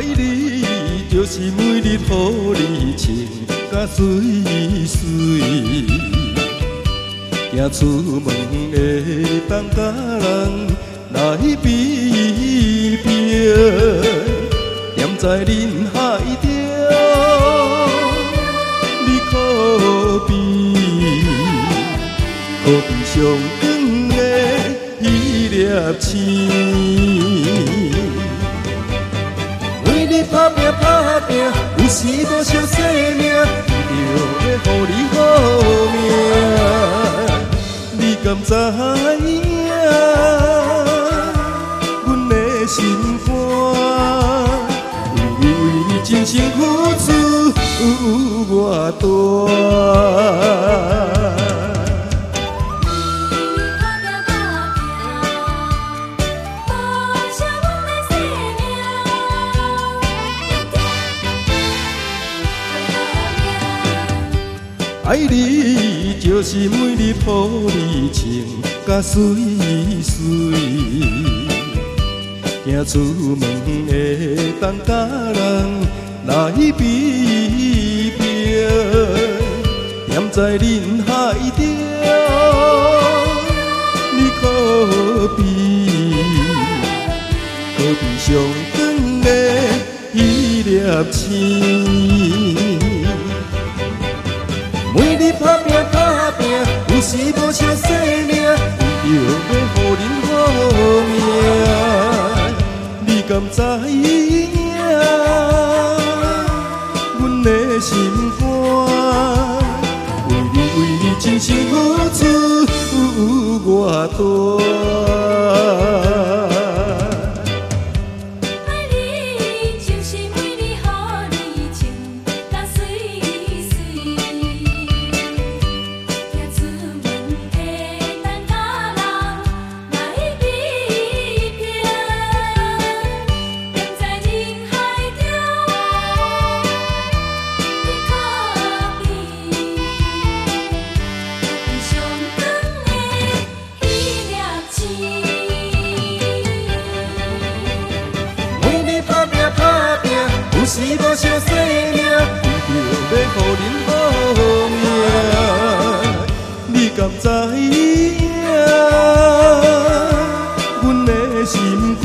爱你就是每日予你情甲水水，行出门会当甲人来比拼，踮在人海中，你可比可比上长的迄粒星。拼，有时无惜生命，为着要予你好命。你敢知影？阮的心肝，为你为你真心付出有偌大。爱你就是每日抱你情甲水水，行出门会当甲人来比拼，踮在人海中，你可比可比上长的一粒星。每日打拼打拼，有时无惜生命，为着要予恁好命。你敢知影？阮的心肝，为你为你真心付出有偌大。是无惜生命，为着要予恁好命。你敢知影？阮的心肝，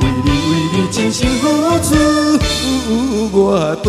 为你为你真心付出有偌大。